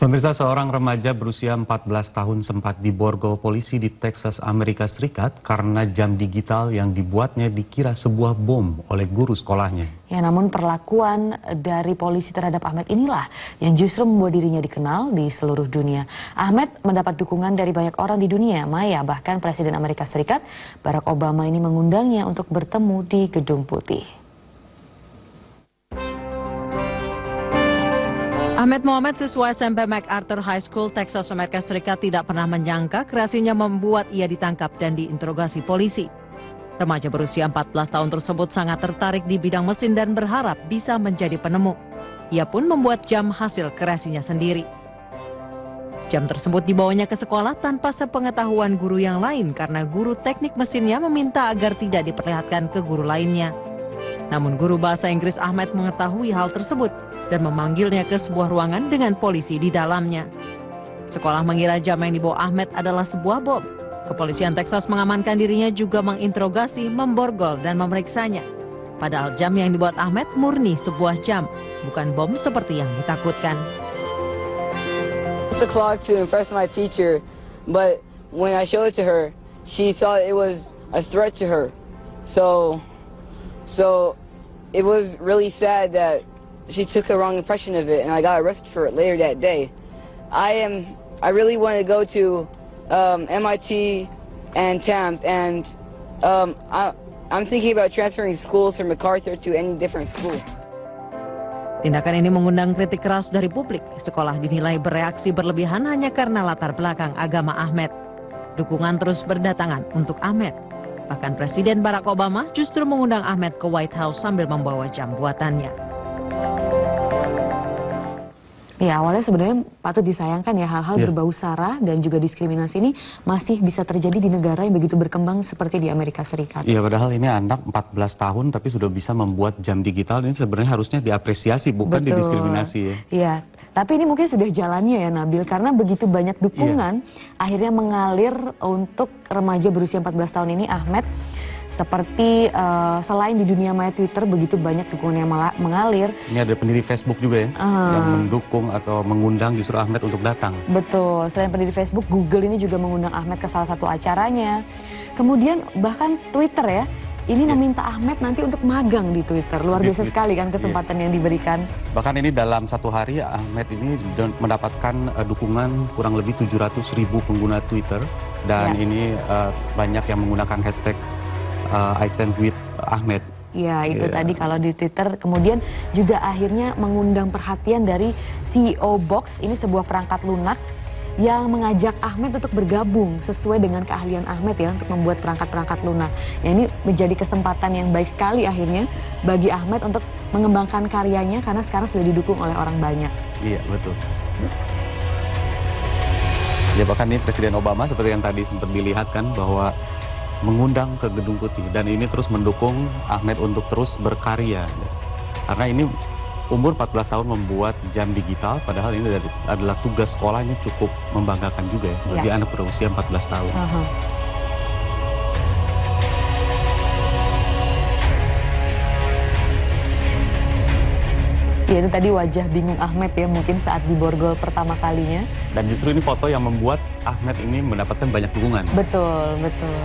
Pemirsa seorang remaja berusia 14 tahun sempat diborgol polisi di Texas, Amerika Serikat karena jam digital yang dibuatnya dikira sebuah bom oleh guru sekolahnya. Ya, namun perlakuan dari polisi terhadap Ahmed inilah yang justru membuat dirinya dikenal di seluruh dunia. Ahmed mendapat dukungan dari banyak orang di dunia maya, bahkan Presiden Amerika Serikat Barack Obama ini mengundangnya untuk bertemu di Gedung Putih. Ahmed Mohamed siswa SMP MacArthur High School, Texas, Amerika Serikat tidak pernah menyangka kreasinya membuat ia ditangkap dan diinterogasi polisi. Remaja berusia 14 tahun tersebut sangat tertarik di bidang mesin dan berharap bisa menjadi penemu. Ia pun membuat jam hasil kreasinya sendiri. Jam tersebut dibawanya ke sekolah tanpa sepengetahuan guru yang lain karena guru teknik mesinnya meminta agar tidak diperlihatkan ke guru lainnya. Namun guru bahasa Inggris Ahmed mengetahui hal tersebut dan memanggilnya ke sebuah ruangan dengan polisi di dalamnya. Sekolah mengira jam yang dibawa Ahmed adalah sebuah bom. Kepolisian Texas mengamankan dirinya juga menginterogasi, memborgol, dan memeriksanya. Padahal jam yang dibuat Ahmed murni sebuah jam, bukan bom seperti yang ditakutkan. It's a clock to impress my teacher, but when I showed it to her, she thought it was a threat to her. So, so it was really sad that she took a wrong impression of it, and I got arrested for it later that day. I am, I really want to go to um, MIT and TAMS, and um, I, I'm thinking about transferring schools from MacArthur to any different school. Tindakan ini mengundang kritik keras dari publik. Sekolah dinilai bereaksi berlebihan hanya karena latar belakang agama Ahmed. Dukungan terus berdatangan untuk Ahmed. Bahkan Presiden Barack Obama justru mengundang Ahmed ke White House sambil membawa jam buatannya. Ya awalnya sebenarnya patut disayangkan ya hal-hal Ya. berbau sara dan juga diskriminasi ini masih bisa terjadi di negara yang begitu berkembang seperti di Amerika Serikat. Iya padahal ini anak 14 tahun tapi sudah bisa membuat jam digital ini sebenarnya harusnya diapresiasi bukan Betul. didiskriminasi ya. Iya, tapi ini mungkin sudah jalannya ya Nabil karena begitu banyak dukungan akhirnya mengalir untuk remaja berusia 14 tahun ini Ahmed seperti eh, selain di dunia maya Twitter begitu banyak dukungan yang mengalir. Ini ada pendiri Facebook juga ya Ah. yang mendukung atau mengundang justru Ahmed untuk datang. Betul, selain pendiri Facebook, Google ini juga mengundang Ahmed ke salah satu acaranya. Kemudian bahkan Twitter ya, ini Iya. meminta Ahmed nanti untuk magang di Twitter. Luar Di biasa Twitter, sekali kan iya. kesempatan yang diberikan. Bahkan ini dalam satu hari Ahmed ini mendapatkan eh, dukungan kurang lebih 700 ribu pengguna Twitter dan Ya. ini eh, banyak yang menggunakan hashtag eh, I stand with Ahmed. Ya itu Iya. tadi kalau di Twitter. Kemudian juga akhirnya mengundang perhatian dari CEO Box. Ini sebuah perangkat lunak yang mengajak Ahmed untuk bergabung sesuai dengan keahlian Ahmed ya untuk membuat perangkat-perangkat lunak. Ya ini menjadi kesempatan yang baik sekali akhirnya bagi Ahmed untuk mengembangkan karyanya karena sekarang sudah didukung oleh orang banyak. Iya betul. Ya bahkan ini Presiden Obama seperti yang tadi sempat dilihat kan bahwa mengundang ke Gedung Putih dan ini terus mendukung Ahmed untuk terus berkarya. Karena ini umur 14 tahun membuat jam digital padahal ini dari- adalah tugas sekolah ini cukup membanggakan juga ya bagi Ya. anak berusia 14 tahun. Aha. Ya itu tadi wajah bingung Ahmed ya mungkin saat diborgol pertama kalinya. Dan justru ini foto yang membuat Ahmed ini mendapatkan banyak dukungan. Betul, betul.